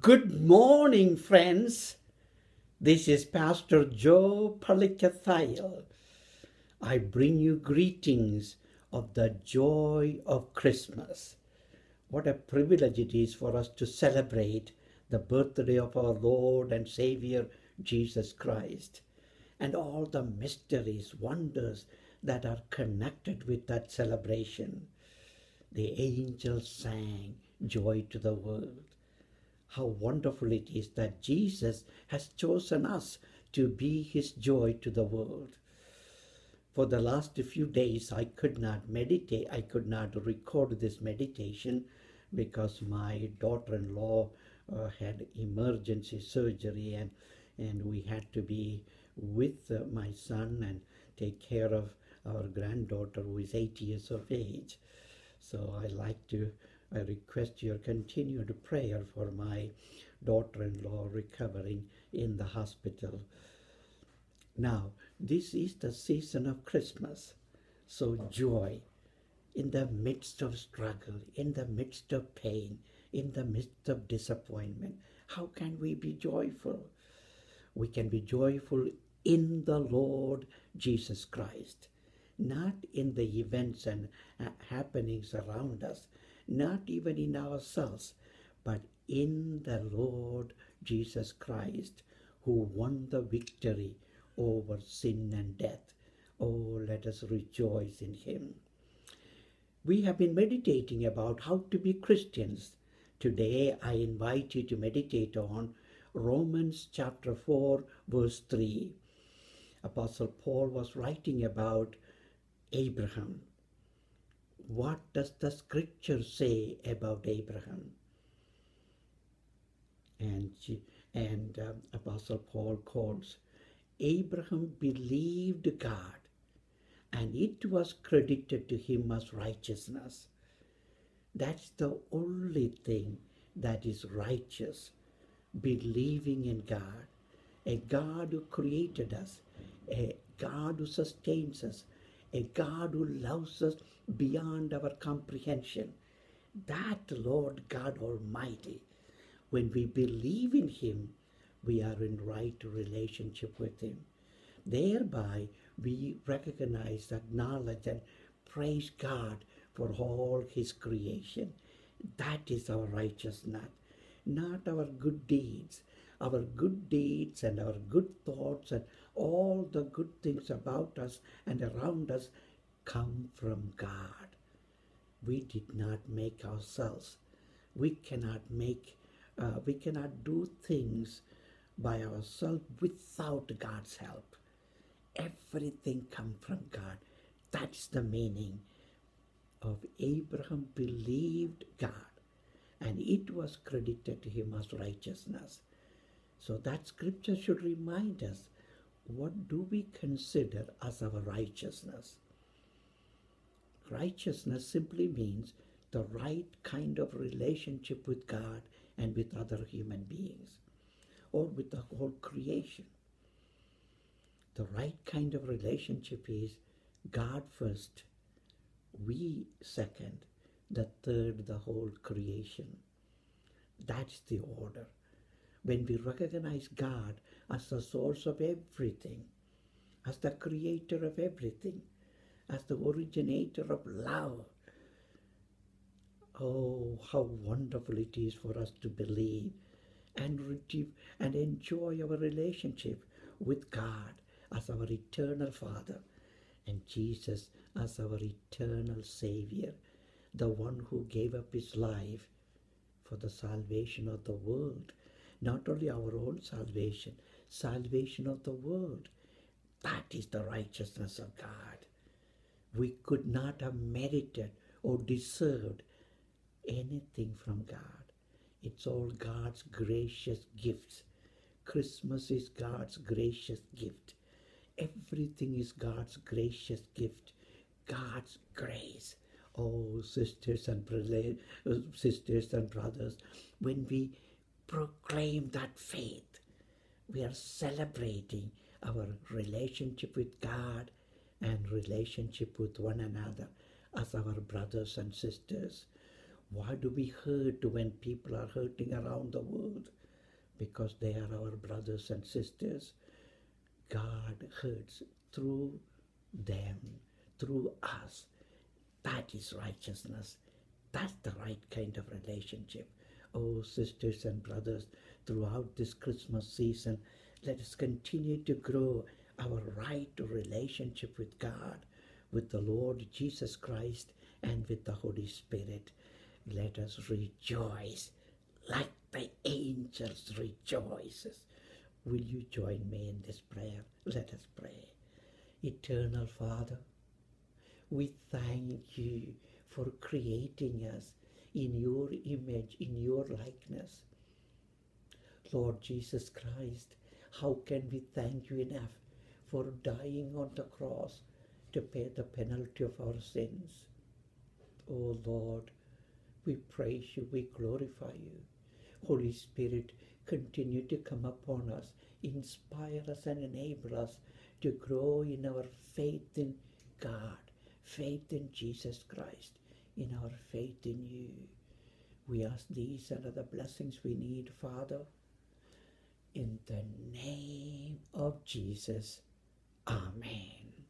Good morning, friends. This is Pastor Joe Pallikkathayil. I bring you greetings of the joy of Christmas. What a privilege it is for us to celebrate the birthday of our Lord and Savior Jesus Christ and all the mysteries, wonders that are connected with that celebration. The angels sang joy to the world. How wonderful it is that Jesus has chosen us to be his joy to the world. For the last few days, I could not meditate, I could not record this meditation because my daughter in law uh, had emergency surgery and, and we had to be with uh, my son and take care of our granddaughter who is eight years of age. So I like to I request your continued prayer for my daughter-in-law recovering in the hospital. Now, this is the season of Christmas, so joy in the midst of struggle, in the midst of pain, in the midst of disappointment. How can we be joyful? We can be joyful in the Lord Jesus Christ, not in the events and uh, happenings around us, not even in ourselves, but in the Lord Jesus Christ, who won the victory over sin and death. Oh, let us rejoice in him. We have been meditating about how to be Christians. Today, I invite you to meditate on Romans chapter 4, verse 3. Apostle Paul was writing about Abraham. What does the scripture say about Abraham? And, and um, Apostle Paul calls Abraham believed God and it was credited to him as righteousness. That's the only thing that is righteous, believing in God, a God who created us, a God who sustains us, a God who loves us beyond our comprehension. That Lord God Almighty, when we believe in Him, we are in right relationship with Him. Thereby, we recognize, acknowledge, and praise God for all His creation. That is our righteousness, not our good deeds. Our good deeds and our good thoughts and all the good things about us and around us come from God. We did not make ourselves. We cannot make, uh, we cannot do things by ourselves without God's help. Everything comes from God. That's the meaning of Abraham believed God and it was credited to him as righteousness. So that scripture should remind us what do we consider as our righteousness? Righteousness simply means the right kind of relationship with God and with other human beings or with the whole creation. The right kind of relationship is God first, we second, the third, the whole creation. That's the order. When we recognize God as the source of everything, as the creator of everything, as the originator of love. Oh, how wonderful it is for us to believe and receive and enjoy our relationship with God as our eternal Father and Jesus as our eternal Savior, the one who gave up his life for the salvation of the world, not only our own salvation, salvation of the world. That is the righteousness of God. We could not have merited or deserved anything from God. It's all God's gracious gifts. Christmas is God's gracious gift. Everything is God's gracious gift. God's grace. Oh, sisters and uh, sisters and brothers, when we proclaim that faith, we are celebrating our relationship with God and relationship with one another as our brothers and sisters. Why do we hurt when people are hurting around the world? Because they are our brothers and sisters. God hurts through them, through us. That is righteousness. That's the right kind of relationship. Oh, sisters and brothers, throughout this Christmas season, let us continue to grow our right relationship with God, with the Lord Jesus Christ, and with the Holy Spirit. Let us rejoice like the angels rejoices. Will you join me in this prayer? Let us pray. Eternal Father, we thank you for creating us in your image, in your likeness. Lord Jesus Christ, how can we thank you enough for dying on the cross to pay the penalty of our sins? Oh Lord, we praise you, we glorify you. Holy Spirit, continue to come upon us, inspire us, and enable us to grow in our faith in God, faith in Jesus Christ, in our faith in you. We ask these and other blessings we need, Father. In the name of Jesus. Amen.